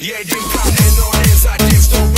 Yeah, den kan en no hands, I här, den står